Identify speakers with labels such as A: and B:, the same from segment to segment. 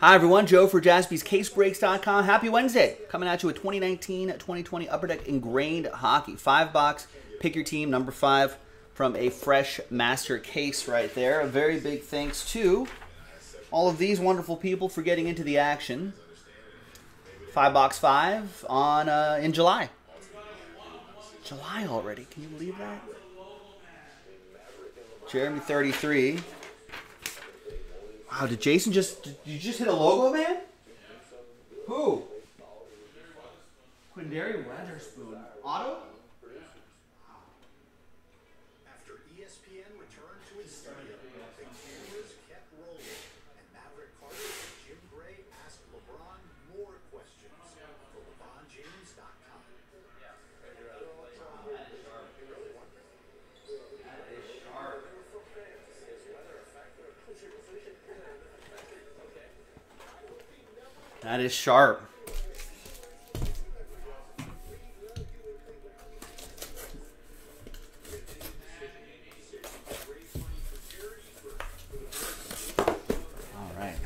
A: Hi, everyone. Joe for jaspyscasebreaks.com. Happy Wednesday. Coming at you with 2019-2020 Upper Deck Engrained Hockey. Five box. Pick your team, number five, from a fresh master case right there. A very big thanks to all of these wonderful people for getting into the action. Five box five on uh, in July. July already. Can you believe that? Jeremy 33. Wow, did Jason just did you just hit a logo, man? Who? Quindary Weatherspoon. Auto? That is sharp. All right.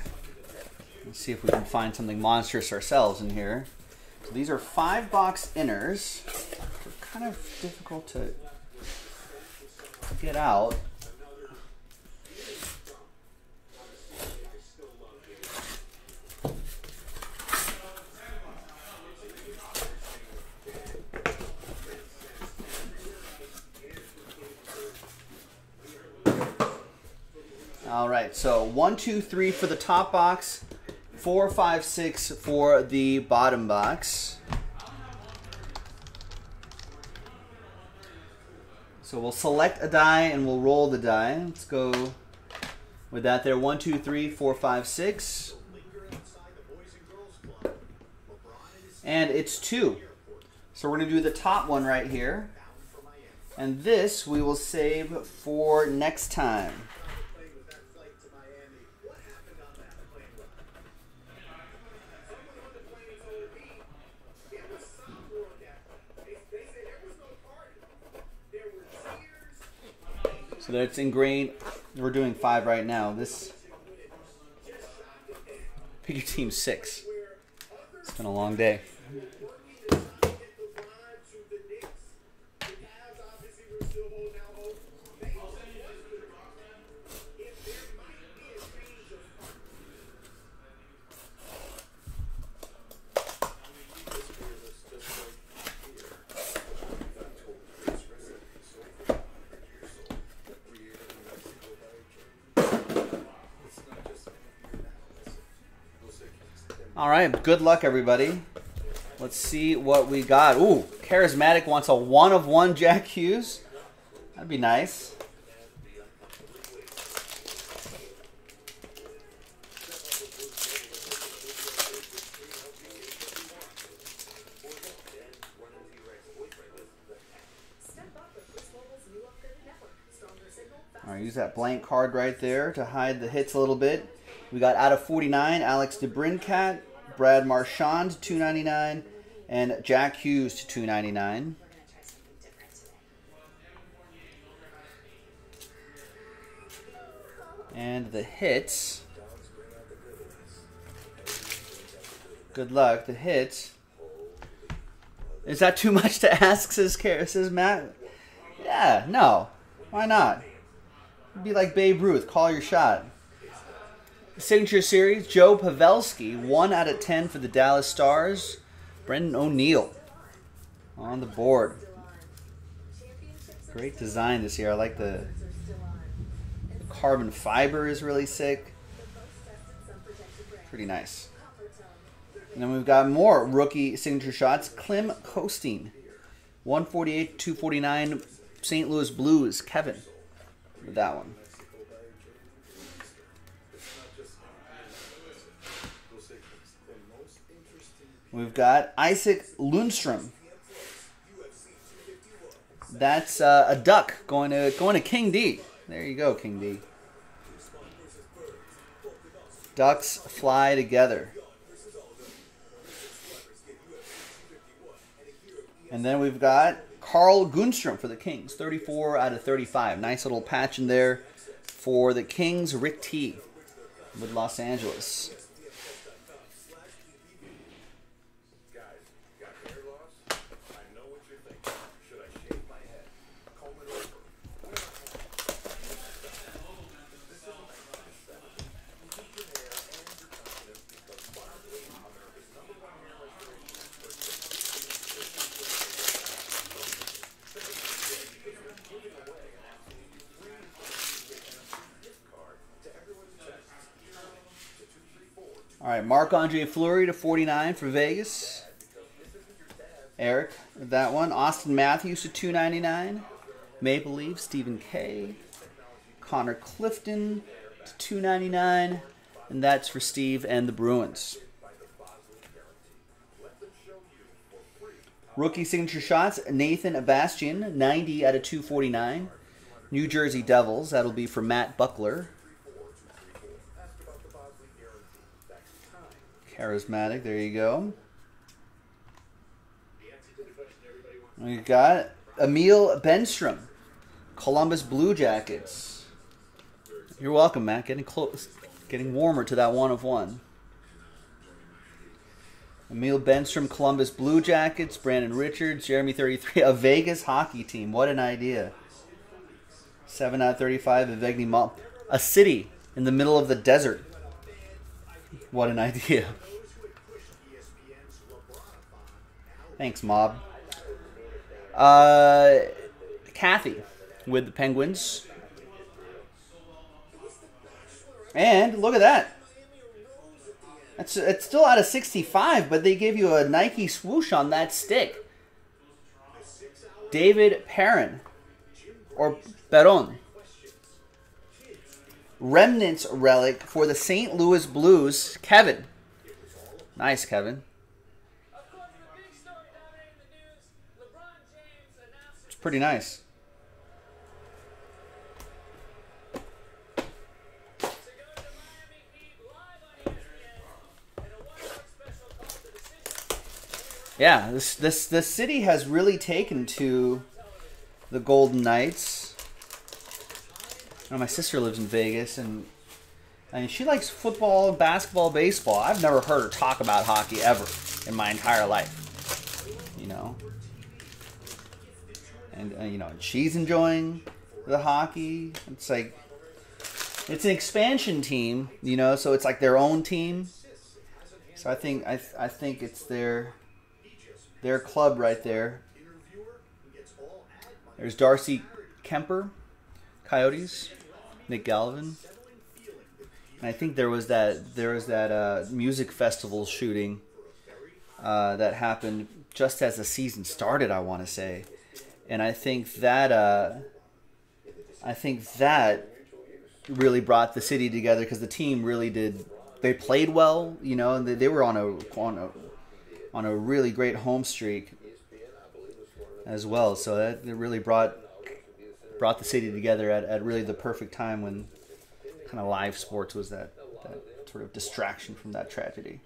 A: Let's see if we can find something monstrous ourselves in here. So these are five box inners. They're kind of difficult to get out. All right, so one, two, three for the top box, four, five, six for the bottom box. So we'll select a die and we'll roll the die. Let's go with that there. One, two, three, four, five, six. And it's two. So we're going to do the top one right here. And this we will save for next time. So that's Engrained. We're doing five right now. This pick your team six. It's been a long day. All right, good luck, everybody. Let's see what we got. Ooh, Charismatic wants a one of one Jack Hughes. That'd be nice. All right, use that blank card right there to hide the hits a little bit. We got out of 49, Alex DeBrincat, Brad Marchand, to 299, and Jack Hughes to 299. And the hits. Good luck. The hits. Is that too much to ask, says, says Matt? Yeah, no. Why not? It'd be like Babe Ruth. Call your shot. Signature Series, Joe Pavelski, 1 out of 10 for the Dallas Stars. Brendan O'Neill on the board. Great design this year. I like the, the carbon fiber is really sick. Pretty nice. And then we've got more rookie signature shots. Klim Kostin, 148, 249, St. Louis Blues. Kevin with that one. We've got Isaac Lundestrom. That's uh, a duck going to going to King D. There you go, King D. Ducks fly together. And then we've got Carl Grundstrom for the Kings, 34 out of 35. Nice little patch in there for the Kings. Rick T with Los Angeles. All right, Marc-Andre Fleury to 49 for Vegas. Eric, that one. Auston Matthews to 299. Maple Leaf, Stephen K. Connor Clifton to 299. And that's for Steve and the Bruins. Rookie signature shots, Nathan Bastian, 90 out of 249. New Jersey Devils, that'll be for Matt Buckler. Charismatic, there you go. We got Emil Bemstrom, Columbus Blue Jackets. You're welcome, Matt. Getting close, getting warmer to that one of one. Emil Bemstrom, Columbus Blue Jackets, Brandon Richards, Jeremy 33, a Vegas hockey team. What an idea. 7 out of 35, Evgeny Mal. A city in the middle of the desert. What an idea. Thanks, Mob. Uh, Kathy with the Penguins. And look at that. It's, it's still out of 65, but they gave you a Nike swoosh on that stick. David Perron. Or Perron. Remnants relic for the St. Louis Blues. Kevin. Nice, Kevin. It's pretty nice. Yeah, this this the city has really taken to the Golden Knights. You know, my sister lives in Vegas, and mean, she likes football, basketball, baseball. I've never heard her talk about hockey ever in my entire life. You know, and uh, you know, she's enjoying the hockey. It's like it's an expansion team, you know, so it's like their own team. So I think I I think it's their their club right there. There's Darcy Kuemper, Coyotes, Nick Galvin. And I think there was that there was that uh, music festival shooting uh, that happened just as the season started. I want to say, and I think that uh, I think that really brought the city together because the team really did. They played well, you know, and they, they were on a on a on a really great home streak as well. So that really brought brought the city together at, at really the perfect time when kind of live sports was that, that sort of distraction from that tragedy.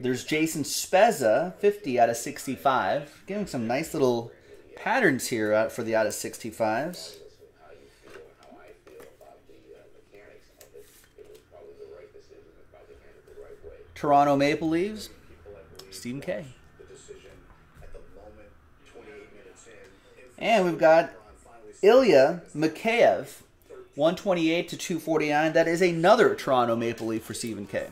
A: There's Jason Spezza, 50 out of 65, giving some nice little patterns here uh, for the out of 65s. Toronto Maple Leafs, Stephen K. And we've got Ilya Mikheyev, 128 to 249. That is another Toronto Maple Leaf for Stephen K.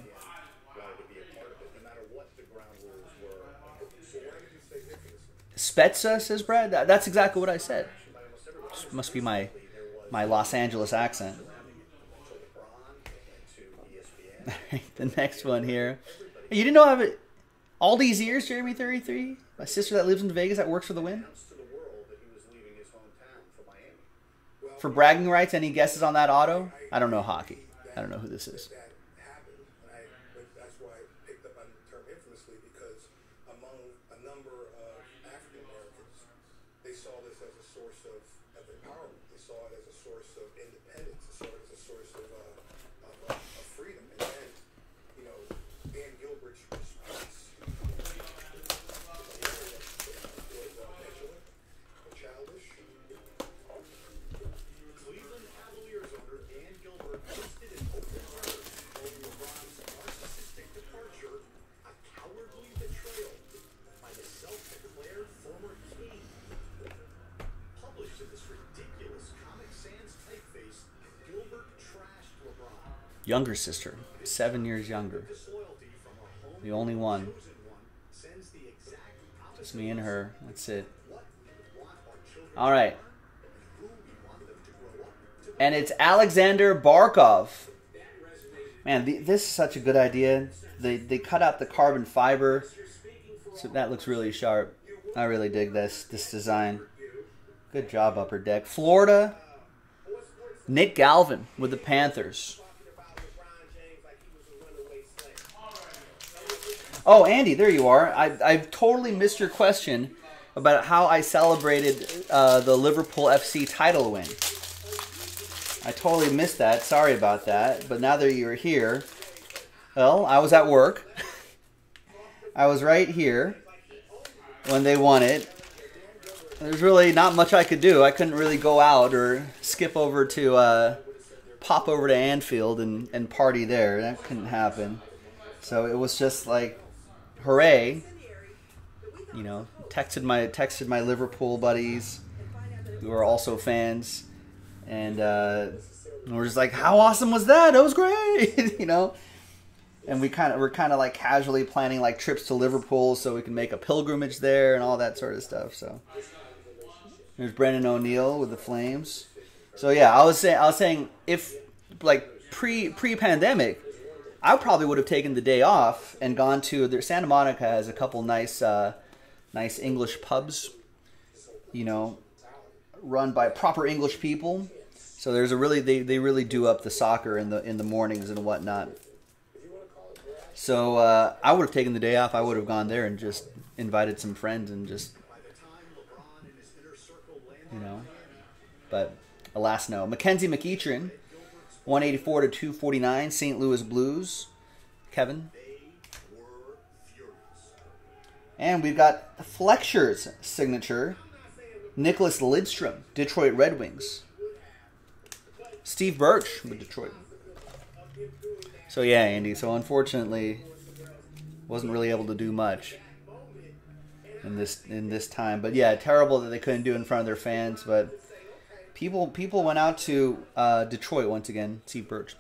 A: Spezza, says Brad. That, that's exactly what I said. This must be my my Los Angeles accent. the next one here. You didn't know I have it all these years, Jeremy 33? My sister that lives in Vegas that works for the Wynn? For bragging rights, any guesses on that auto? I don't know hockey. I don't know who this is.
B: Source of, independence. As a source of, uh, of, uh, of freedom.
A: Younger sister, seven years younger. The only one. Just me and her. That's it. All right. And it's Alexander Barkov. Man, the, this is such a good idea. They they cut out the carbon fiber, so that looks really sharp. I really dig this this design. Good job, Upper Deck. Florida, Nick Galvin with the Panthers. Oh, Andy, there you are. I, I've totally missed your question about how I celebrated uh, the Liverpool FC title win. I totally missed that. Sorry about that. But now that you're here, well, I was at work. I was right here when they won it. There's really not much I could do. I couldn't really go out or skip over to uh, pop over to Anfield and, and party there. That couldn't happen. So it was just like, hooray! You know, texted my texted my Liverpool buddies who are also fans, and uh, we're just like, "How awesome was that? It was great!" you know. And we kind of we're kind of like casually planning like trips to Liverpool so we can make a pilgrimage there and all that sort of stuff. So there's Brendan O'Neill with the Flames. So yeah, I was saying I was saying if like pre pre pandemic, I probably would have taken the day off and gone to. Santa Monica has a couple nice uh, nice English pubs, you know, run by proper English people. So there's a really they, they really do up the soccer in the in the mornings and whatnot. So uh, I would have taken the day off. I would have gone there and just invited some friends and just you know. But alas, no. Mackenzie MacEachern, 184 to 249, St. Louis Blues. Kevin. And we've got Flexure's signature, Nicklas Lidstrom, Detroit Red Wings. Steve Birch with Detroit. So yeah, Andy. So unfortunately, wasn't really able to do much in this in this time. But yeah, terrible that they couldn't do in front of their fans. But people people went out to uh, Detroit once again. Steve Birch.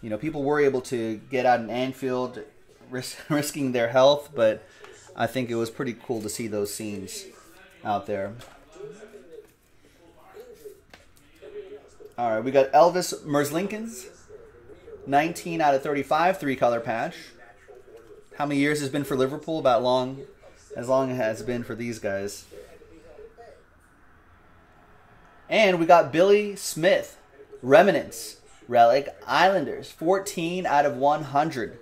A: You know, people were able to get out in Anfield, risk, risking their health, but I think it was pretty cool to see those scenes out there. All right, we got Elvis Merzlikins, 19 out of 35, three color patch. How many years has been for Liverpool? About long, as long as it has been for these guys. And we got Billy Smith, Remnants, Relic, Islanders, 14 out of 100.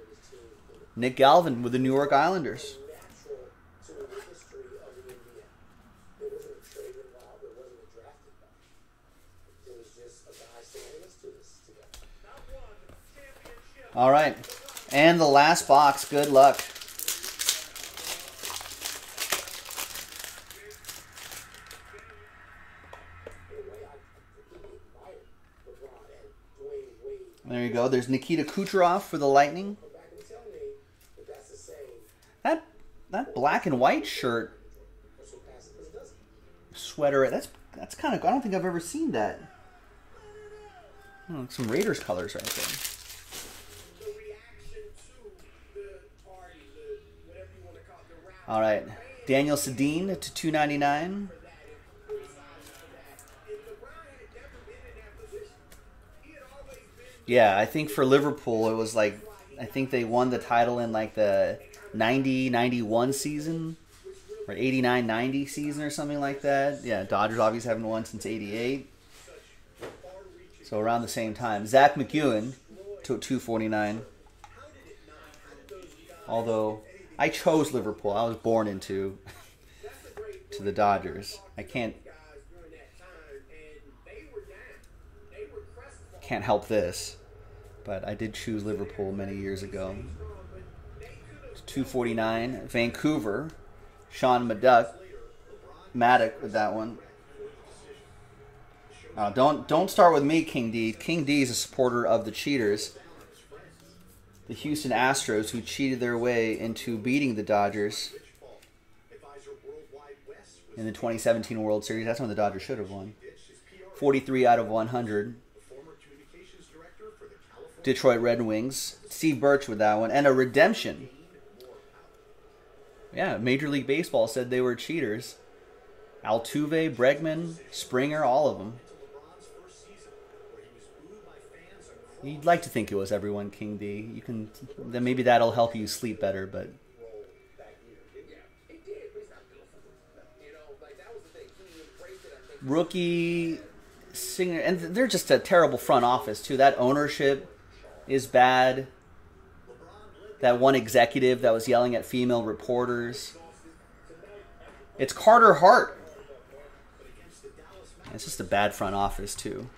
A: Nick Galvin with the New York Islanders. All right. And the last box. Good luck. There you go. There's Nikita Kucherov for the Lightning. That that black and white shirt sweater. That's that's kind of. I don't think I've ever seen that. Oh, some Raiders colors right there. All right, Daniel Sedin to two ninety nine. Yeah, I think for Liverpool it was like I think they won the title in like the 90 91 season or 89 90 season or something like that. Yeah, Dodgers obviously haven't won since 88. So around the same time. Zach MacEwen to 249. Although I chose Liverpool. I was born into to the Dodgers. I can't can't help this, but I did choose Liverpool many years ago. 249, Vancouver, Sean Maddock, Maddock with that one. Uh, don't don't start with me, King D. King D is a supporter of the cheaters, the Houston Astros, who cheated their way into beating the Dodgers in the 2017 World Series. That's when the Dodgers should have won. 43 out of 100. Detroit Red Wings. Steve Birch with that one. And a redemption. Yeah, Major League Baseball said they were cheaters. Altuve, Bregman, Springer, all of them. You'd like to think it was everyone King D. You can then maybe that'll help you sleep better, but rookie singer and they're just a terrible front office too. That ownership is bad. That one executive that was yelling at female reporters. It's Carter Hart. It's just a bad front office too.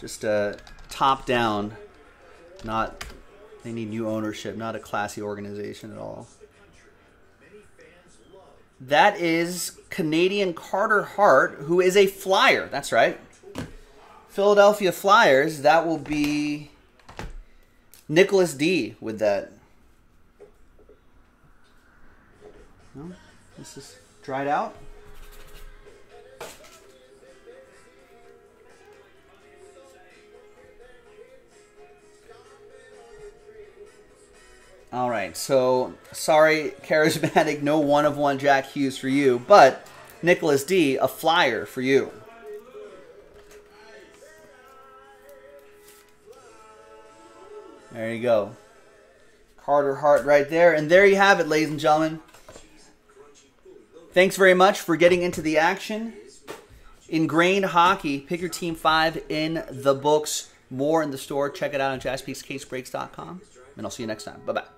A: Just a top down, not they need new ownership, not a classy organization at all. That is Canadian Carter Hart, who is a flyer. That's right. Philadelphia Flyers. That will be Nicholas D with that. No, this is dried out. All right, so sorry, charismatic, no one of one Jack Hughes for you, but Nicholas D, a flyer for you. There you go. Carter Hart right there. And there you have it, ladies and gentlemen. Thanks very much for getting into the action. Engrained hockey. Pick your team five in the books. More in the store. Check it out on jaspyscasebreaks.com. And I'll see you next time. Bye bye.